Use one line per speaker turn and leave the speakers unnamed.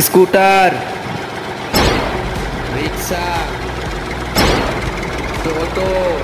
Scooter. Rickshaw. Toto.